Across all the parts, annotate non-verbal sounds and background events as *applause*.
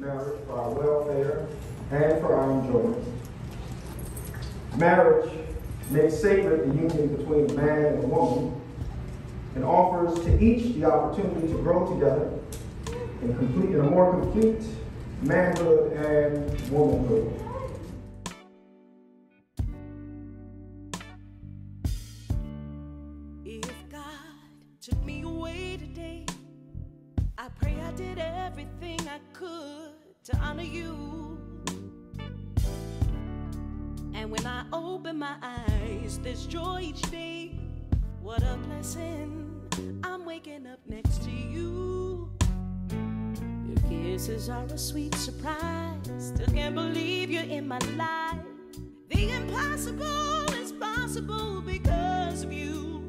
marriage for our welfare and for our enjoyment. Marriage makes sacred the union between man and woman and offers to each the opportunity to grow together in, complete, in a more complete manhood and womanhood. Did everything I could to honor you. And when I open my eyes, there's joy each day. What a blessing. I'm waking up next to you. Your kisses are a sweet surprise. Still can't believe you're in my life. The impossible is possible because of you.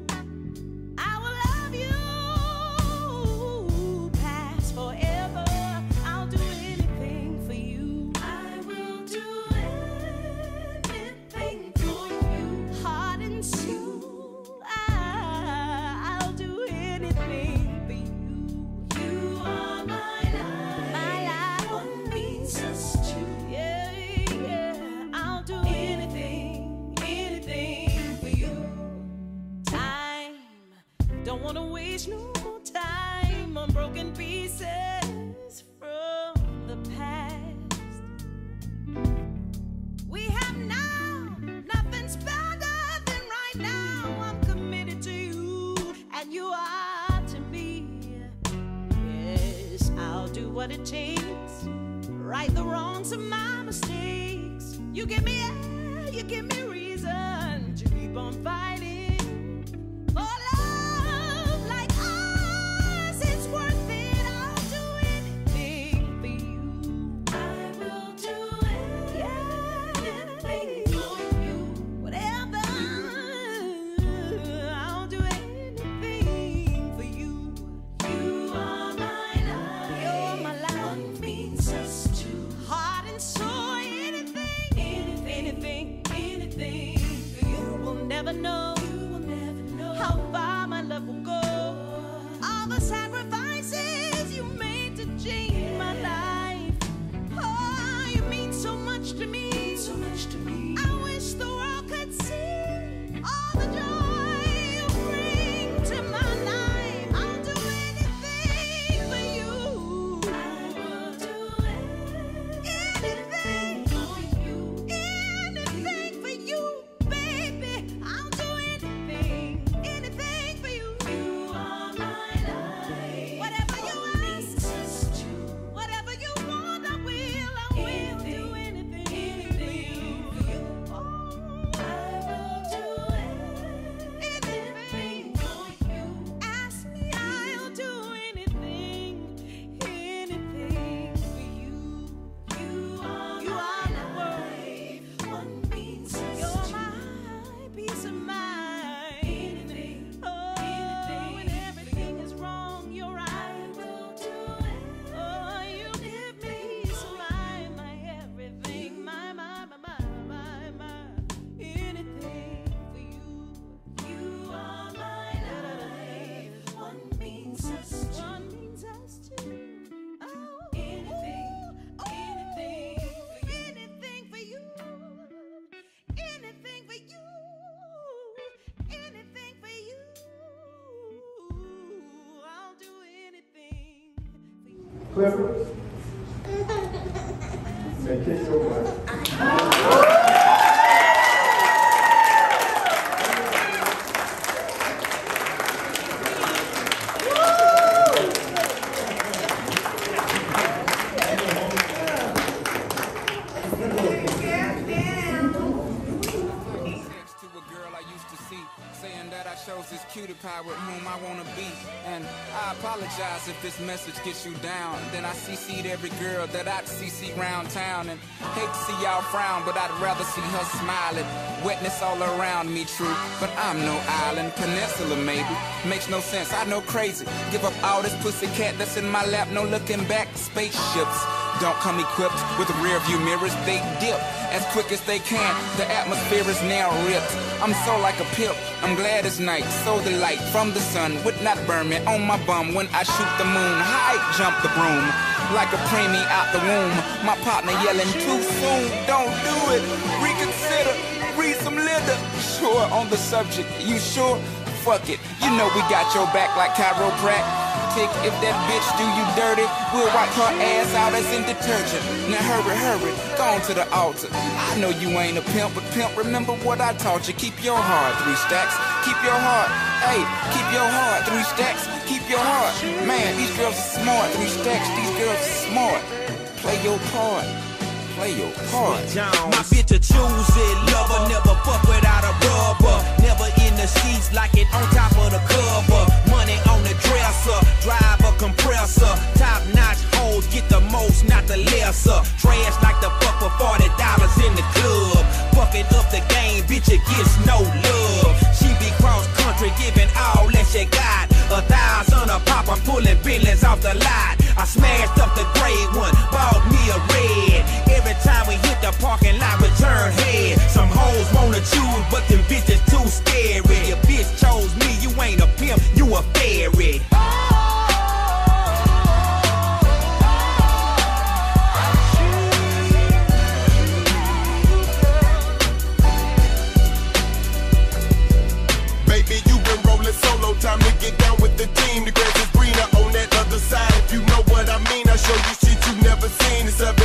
I don't wanna waste no more time on broken pieces from the past. We have now, nothing's better than right now. I'm committed to you, and you are to me. Yes, I'll do what it takes, right the wrongs of my mistakes. You give me air, you give me reason never know. Clifford, *laughs* may kiss your butt. I chose this cutie pie with whom I wanna be. And I apologize if this message gets you down. Then I CC'd every girl that I'd CC round town. And hate to see y'all frown, but I'd rather see her smiling. Wetness all around me, true. But I'm no island, peninsula maybe. Makes no sense, I know crazy. Give up all this pussy cat that's in my lap, no looking back. Spaceships don't come equipped with rearview mirrors. They dip as quick as they can. The atmosphere is now ripped. I'm so like a pimp. I'm glad it's night. So the light from the sun would not burn me on my bum when I shoot the moon. High jump the broom like a preemie out the womb. My partner yelling too soon. Don't do it. Reconsider. Read some litter. Sure on the subject. You sure? Fuck it. You know we got your back like chiropractic. If that bitch do you dirty, we'll wipe her ass out as in detergent. Now hurry, hurry, go on to the altar. I know you ain't a pimp, but pimp, remember what I taught you. Keep your heart, three stacks. Keep your heart, hey, keep your heart, three stacks. Keep your heart. Man, these girls are smart, three stacks, these girls are smart. Play your part. Play your part. My bitch a choose it, lover, never fuck without a rubber. Never in the sheets like it on top of the cover compressor, drive a compressor. Top notch hoes get the most, not the lesser. Trash like the show you shit you've never seen. It's up.